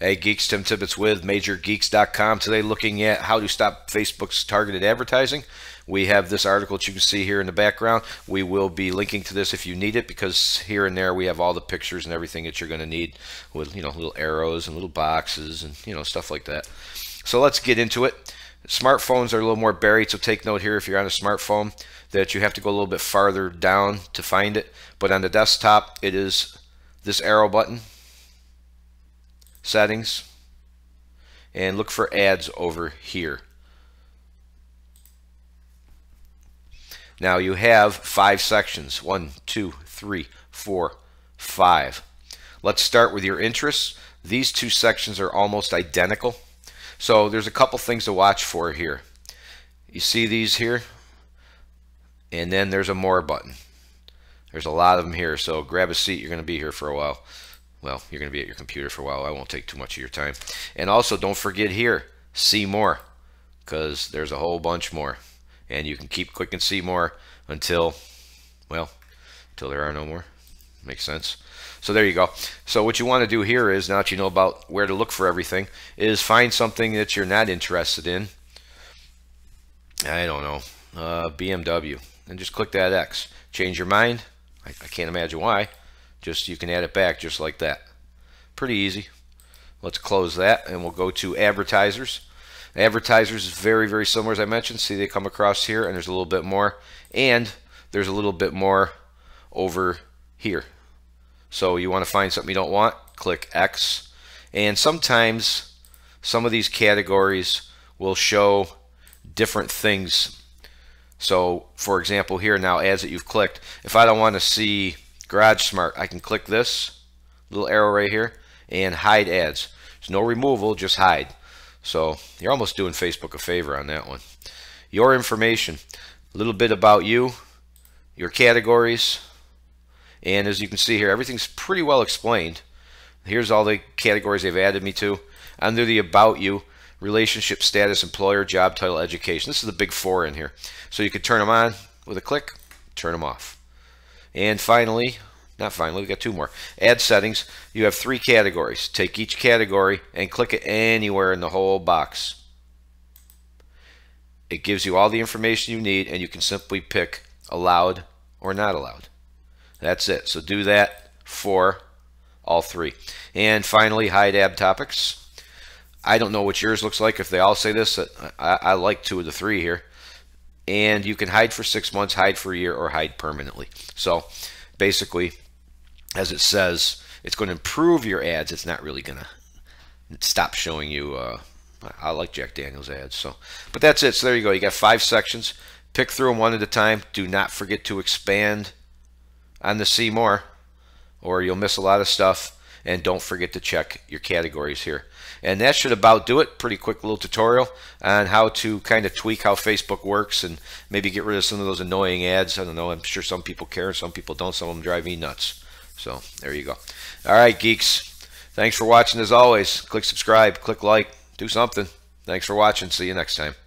Hey Geeks, Tim Tibbetts with MajorGeeks.com. Today looking at how to stop Facebook's targeted advertising. We have this article that you can see here in the background. We will be linking to this if you need it because here and there we have all the pictures and everything that you're going to need with you know little arrows and little boxes and you know stuff like that. So let's get into it. Smartphones are a little more buried, so take note here if you're on a smartphone that you have to go a little bit farther down to find it. But on the desktop, it is this arrow button settings and look for ads over here. Now you have five sections. One, two, three, four, five. Let's start with your interests. These two sections are almost identical. So there's a couple things to watch for here. You see these here? And then there's a more button. There's a lot of them here, so grab a seat. You're going to be here for a while well, you're going to be at your computer for a while. I won't take too much of your time. And also, don't forget here, see more, because there's a whole bunch more. And you can keep clicking see more until, well, until there are no more. Makes sense. So there you go. So what you want to do here is, now that you know about where to look for everything, is find something that you're not interested in. I don't know, uh, BMW. And just click that X. Change your mind. I, I can't imagine why. Just you can add it back just like that. Pretty easy. Let's close that and we'll go to advertisers. Advertisers is very, very similar as I mentioned. See they come across here and there's a little bit more. And there's a little bit more over here. So you want to find something you don't want, click X. And sometimes some of these categories will show different things. So for example here now ads that you've clicked, if I don't want to see Garage Smart. I can click this little arrow right here and hide ads. There's no removal, just hide. So you're almost doing Facebook a favor on that one. Your information, a little bit about you, your categories, and as you can see here, everything's pretty well explained. Here's all the categories they've added me to. Under the About You, relationship status, employer, job title, education. This is the big four in here. So you could turn them on with a click, turn them off. And finally, not finally, we got two more. Ad settings. You have three categories. Take each category and click it anywhere in the whole box. It gives you all the information you need and you can simply pick allowed or not allowed. That's it. So do that for all three. And finally, hide ad topics. I don't know what yours looks like if they all say this. I, I like two of the three here and you can hide for six months, hide for a year, or hide permanently. So basically, as it says, it's going to improve your ads. It's not really going to stop showing you. Uh, I like Jack Daniels ads. So, but that's it. So there you go. You got five sections. Pick through them one at a time. Do not forget to expand on the see more, or you'll miss a lot of stuff. And don't forget to check your categories here. And that should about do it. Pretty quick little tutorial on how to kind of tweak how Facebook works and maybe get rid of some of those annoying ads. I don't know. I'm sure some people care, some people don't. Some of them drive me nuts. So there you go. All right, geeks. Thanks for watching as always. Click subscribe, click like, do something. Thanks for watching. See you next time.